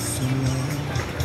Solo